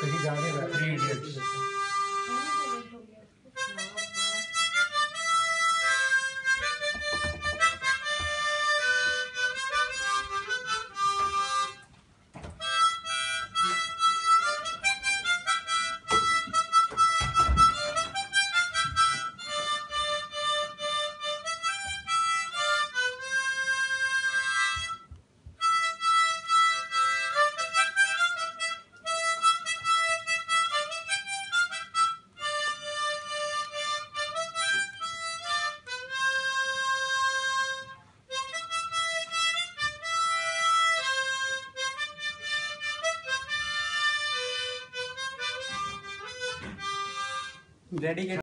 कहीं जाने का थ्री इडियट्स रेडी